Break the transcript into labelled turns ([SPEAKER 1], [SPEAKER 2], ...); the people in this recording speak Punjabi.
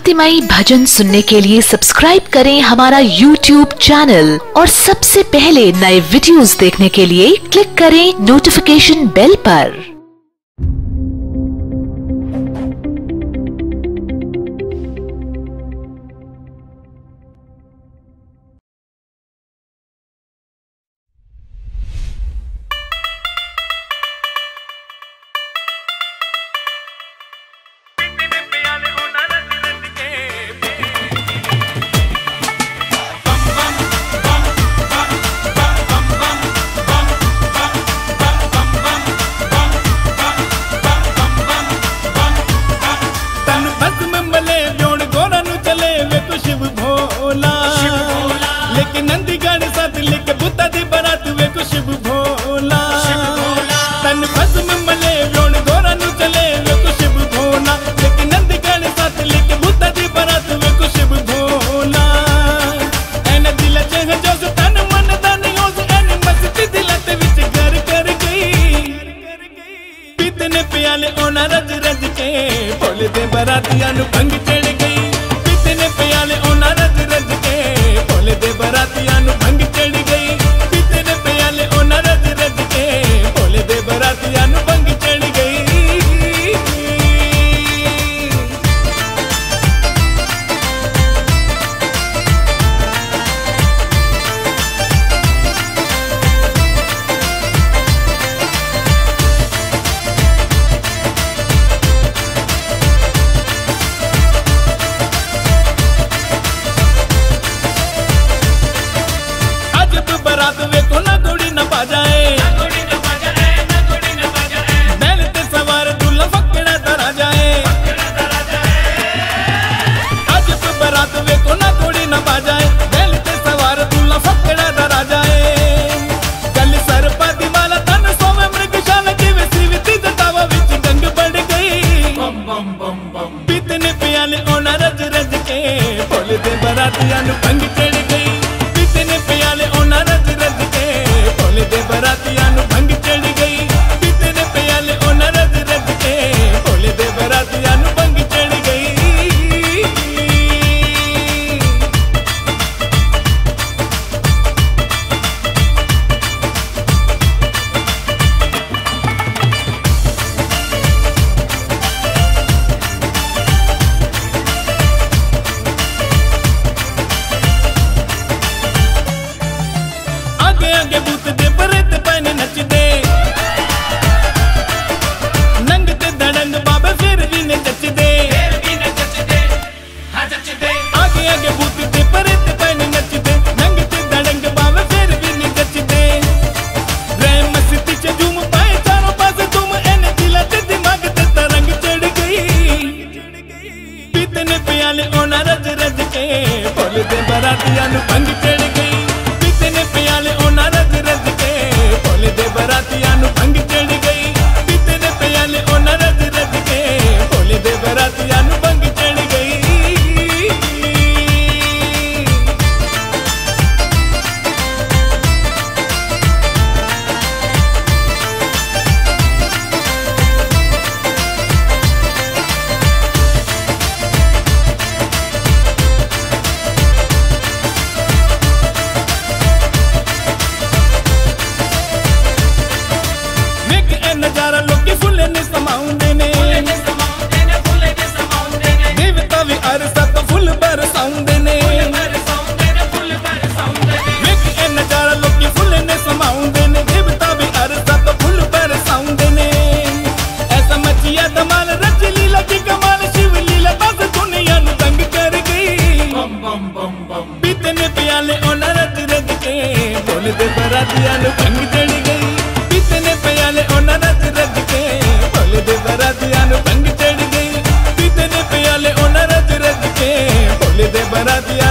[SPEAKER 1] भक्तिमयी भजन सुनने के लिए सब्सक्राइब करें हमारा यूट्यूब चैनल और सबसे पहले नए वीडियोस देखने के लिए क्लिक करें नोटिफिकेशन बेल पर।
[SPEAKER 2] जरा दिया नु पंग ਬਿਤਨ ਪਿਆਲ ਉਹਨਾਂ ਰਜ ਰਜ ਕੇ ਭੁੱਲਦੇ ਬਰਾਤੀਆਂ ਨੂੰ ਪੰਗ ਨੂੰ ਕੰਗ ਚੜ ਗਈ। ਪੀਤਨੇ ਪਿਆਲੇ ਉਹਨਾਂ ਰੱਜ ਰੱਜ ਕੇ ਭੋਲੇ ਦੇ ਬਰਾਤੀਆਂ ਨੂੰ ਕੰਗ ਚੜ ਗਈ। ਪੀਤਨੇ ਪਿਆਲੇ ਉਹਨਾਂ ਰੱਜ ਰੱਜ ਕੇ ਭੋਲੇ ਦੇ ਬਰਾਤੀਆਂ